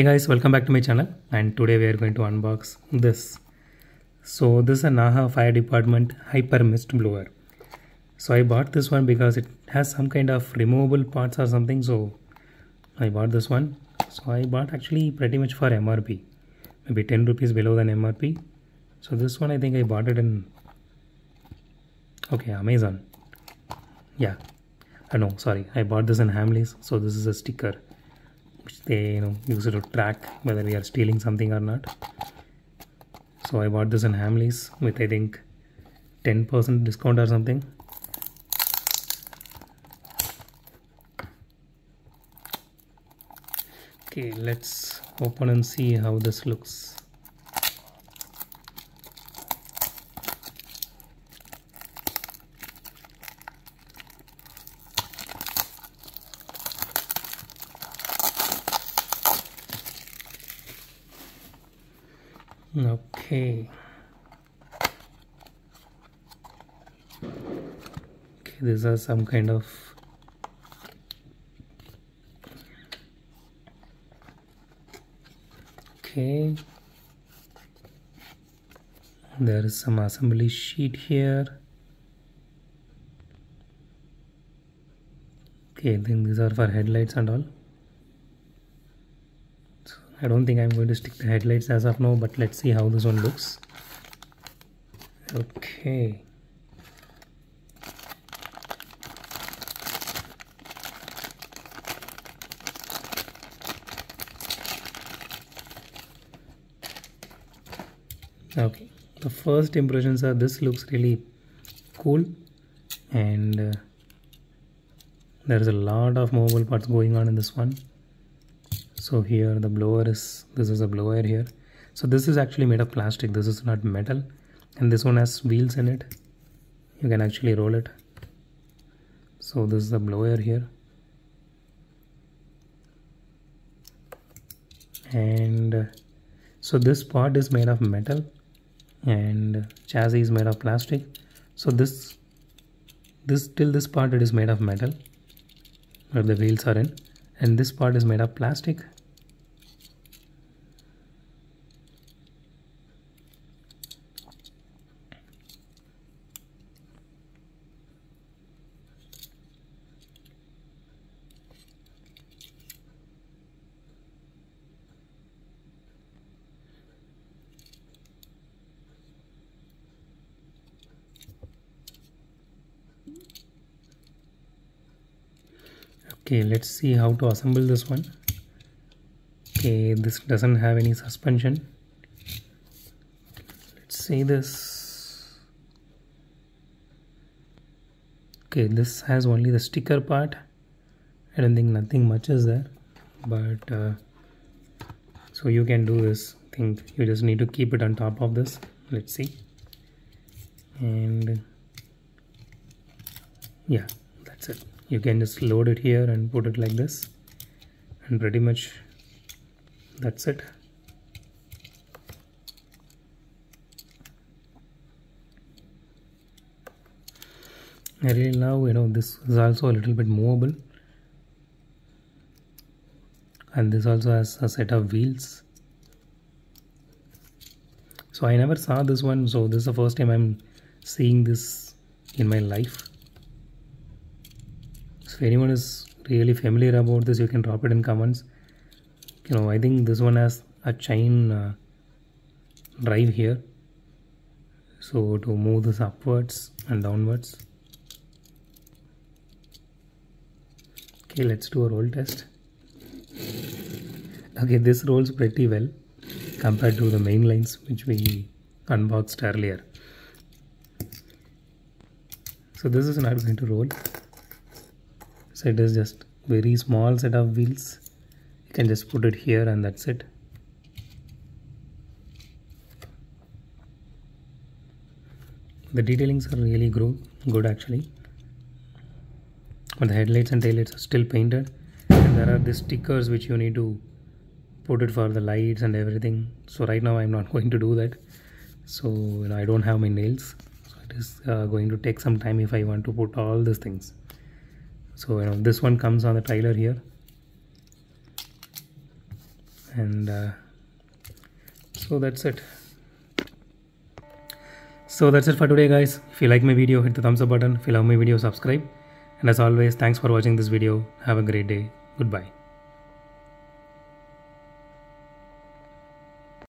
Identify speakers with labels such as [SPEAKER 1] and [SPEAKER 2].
[SPEAKER 1] Hey guys, welcome back to my channel and today we are going to unbox this. So this is a Naha Fire Department Hyper Mist Blower. So I bought this one because it has some kind of removable parts or something so I bought this one. So I bought actually pretty much for MRP. Maybe 10 rupees below than MRP. So this one I think I bought it in okay Amazon. Yeah. Uh, know sorry I bought this in Hamleys. So this is a sticker which they you know use it to track whether we are stealing something or not. So i bought this in hamleys with i think 10% discount or something. Okay let's open and see how this looks okay okay these are some kind of okay there is some assembly sheet here. Okay I think these are for headlights and all I don't think I'm going to stick the headlights as of now but let's see how this one looks. Okay. Okay. The first impressions are this looks really cool and uh, there is a lot of mobile parts going on in this one so here the blower is this is a blower here. So this is actually made of plastic. This is not metal. And this one has wheels in it. You can actually roll it. So this is the blower here. And so this part is made of metal. And chassis is made of plastic. So this this till this part it is made of metal where the wheels are in and this part is made of plastic okay let's see how to assemble this one. Okay this doesn't have any suspension. Let's see this. Okay this has only the sticker part. I don't think nothing much is there but uh, so you can do this thing. You just need to keep it on top of this. Let's see. And yeah that's it you can just load it here and put it like this. And pretty much that's it. I really love you know this is also a little bit movable. And this also has a set of wheels. So I never saw this one. So this is the first time I'm seeing this in my life anyone is really familiar about this you can drop it in comments. You know i think this one has a chain uh, drive here. So to move this upwards and downwards. Okay let's do a roll test. Okay this rolls pretty well compared to the main lines which we unboxed earlier. So this is not going to roll so it is just very small set of wheels. You can just put it here and that's it. The detailings are really good actually. But the headlights and taillights are still painted. And there are the stickers which you need to put it for the lights and everything. So right now i'm not going to do that. So you know i don't have my nails. So it is uh, going to take some time if i want to put all these things so you know this one comes on the trailer here. And uh, so that's it. So that's it for today guys. If you like my video hit the thumbs up button. If you love my video subscribe. And as always thanks for watching this video. Have a great day. Goodbye